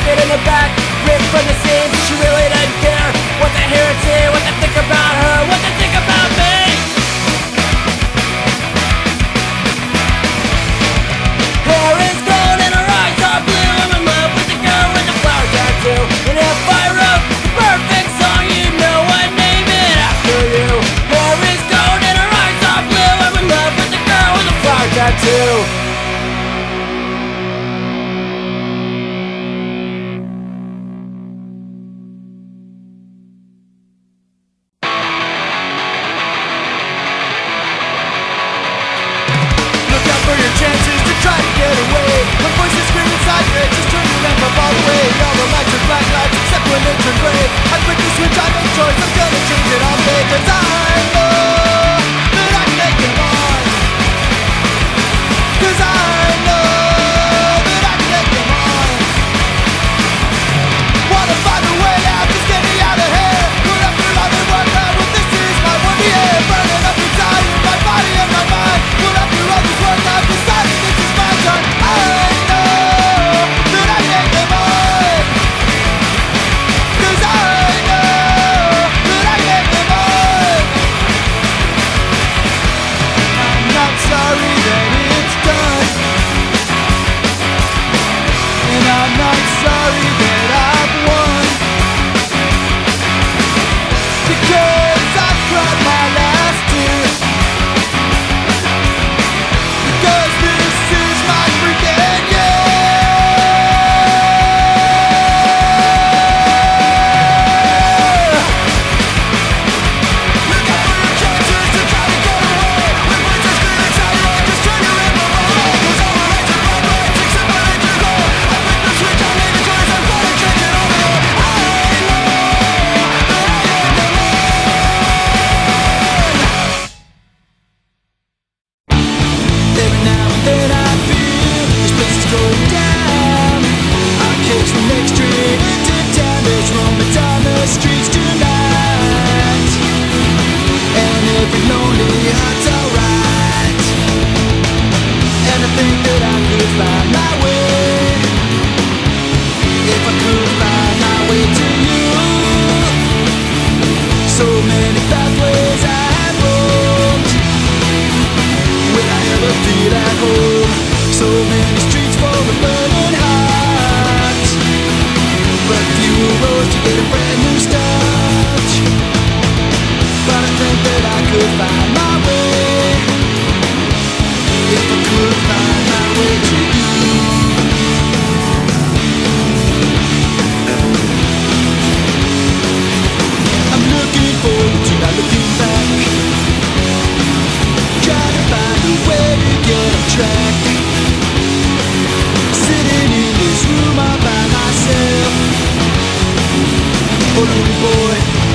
pocket in the back Ripped from the seams, she really didn't care. What the hear and what they think about her What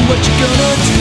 what you gonna do.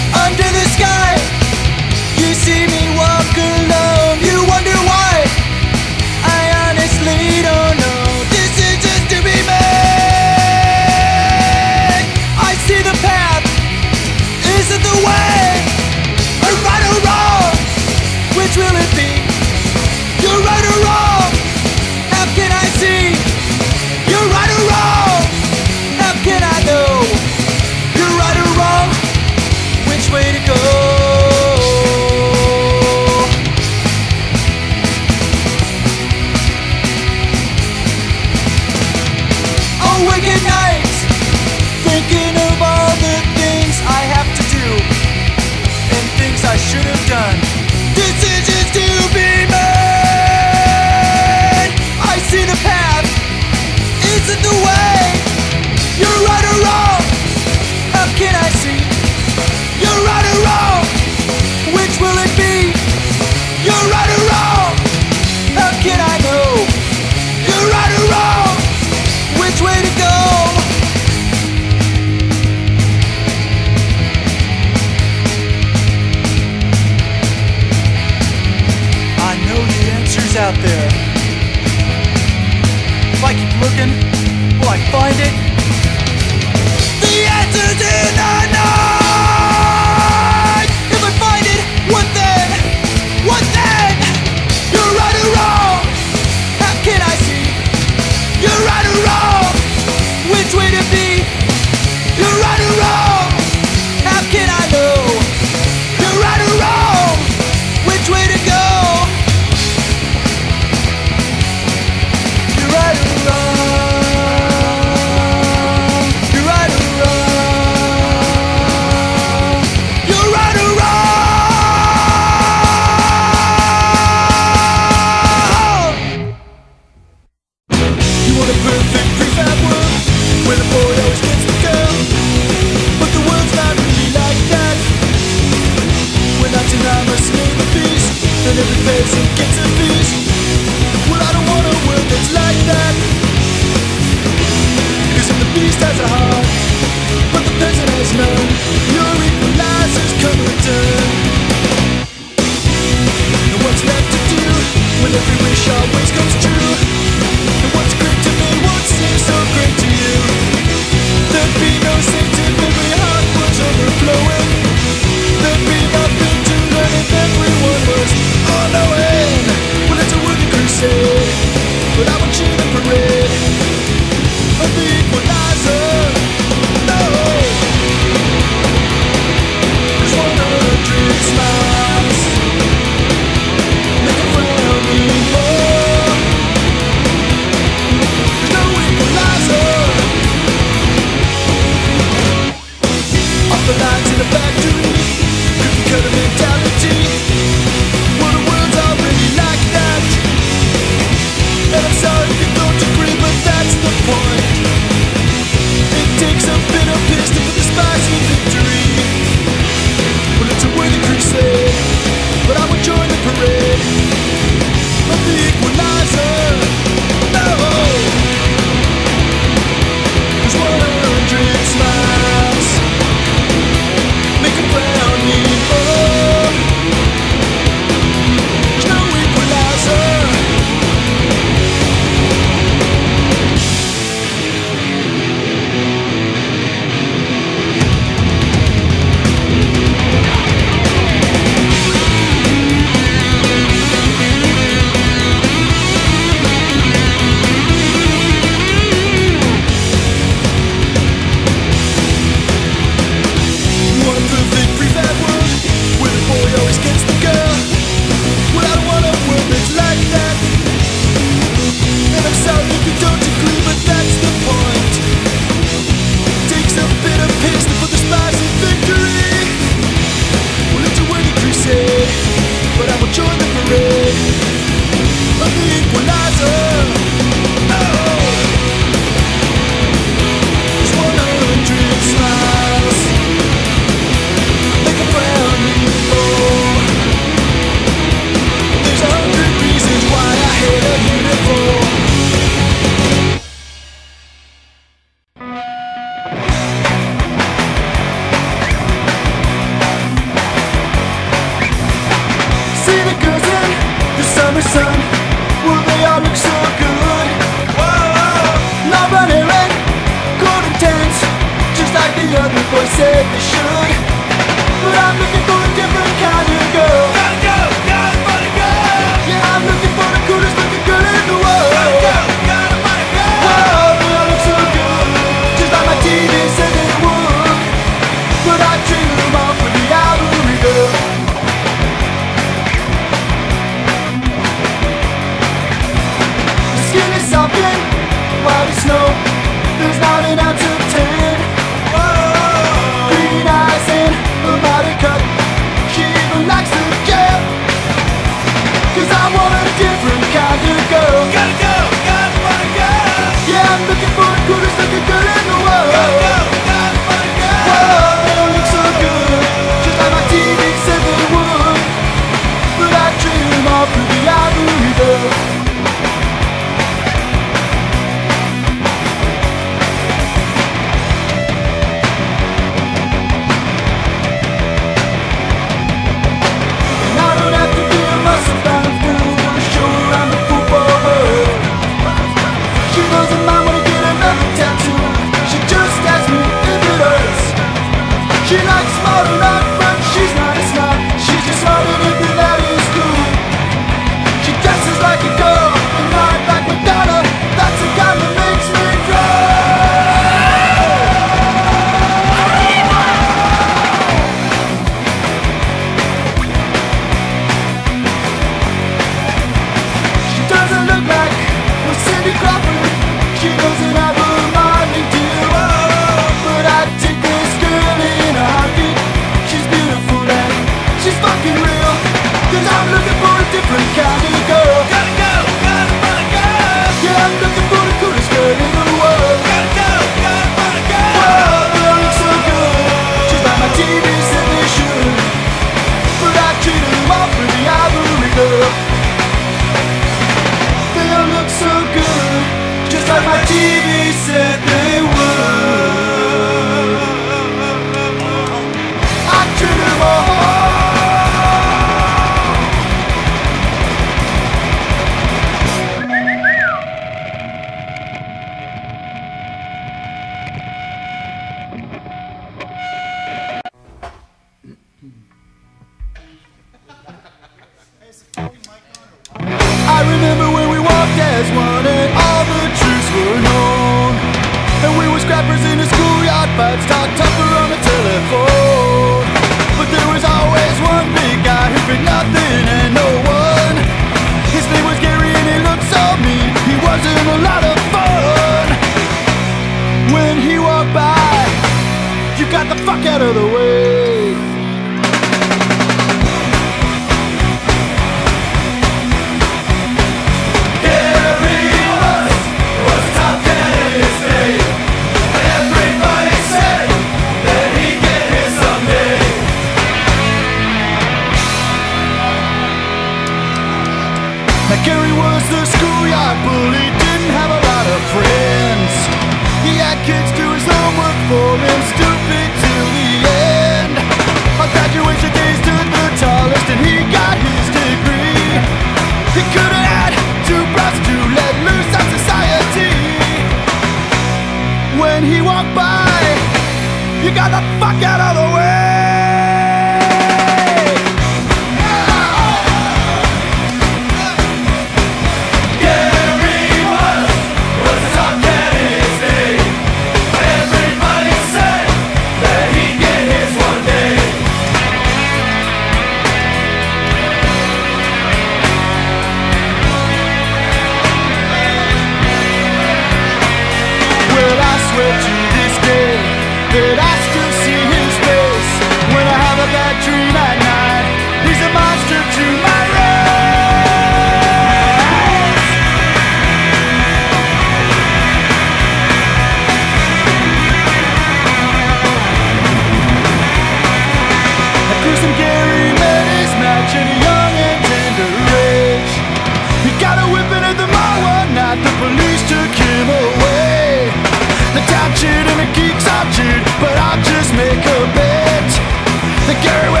That Gary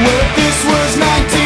Well, if this was 1944,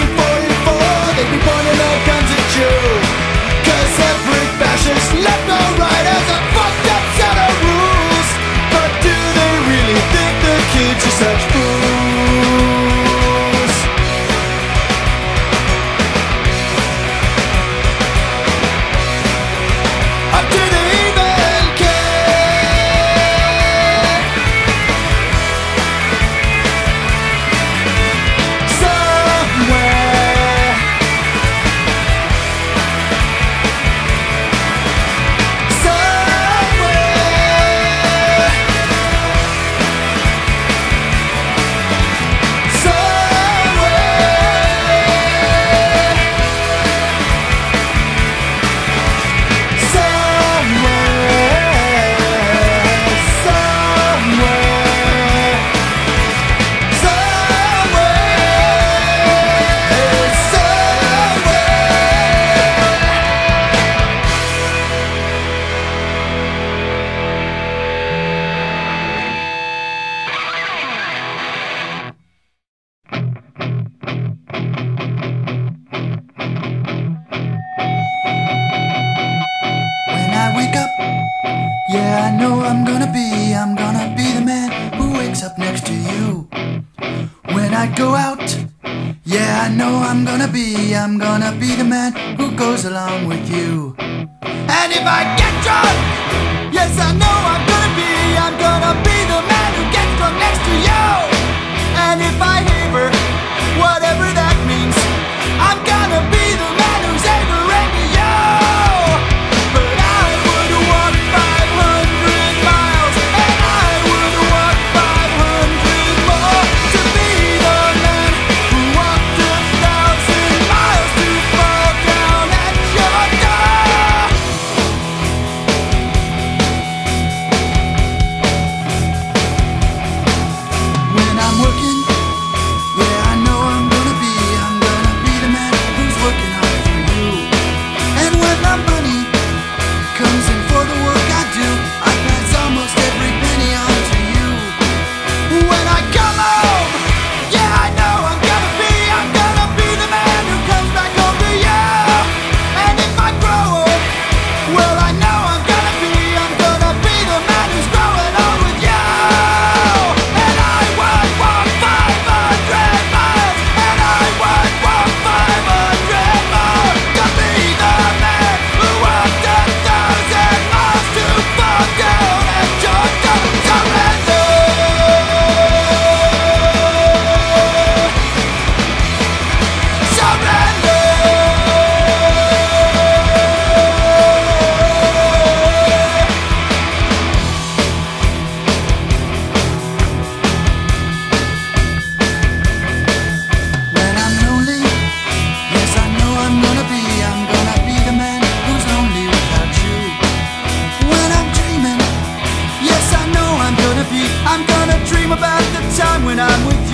About the time when I'm with you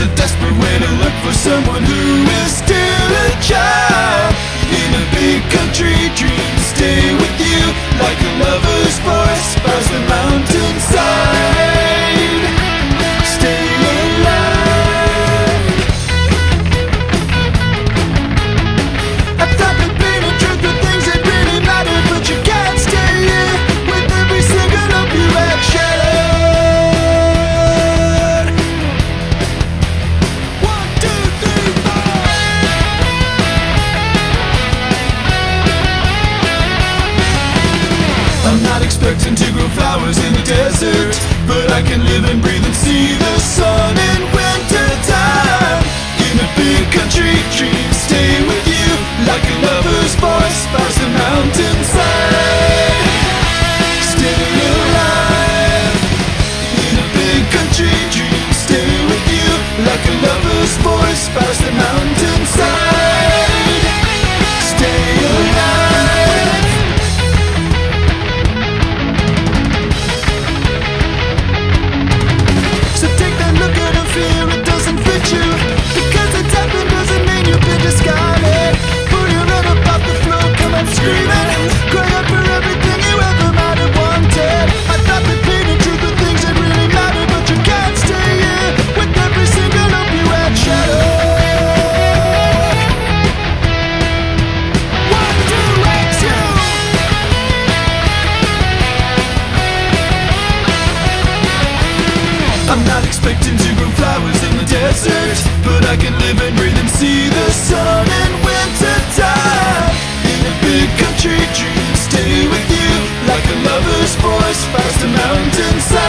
a destiny expecting to grow flowers in the desert But I can live and breathe and see the sun in winter time. In a big country dream, stay with you Like a lover's voice, past a mountainside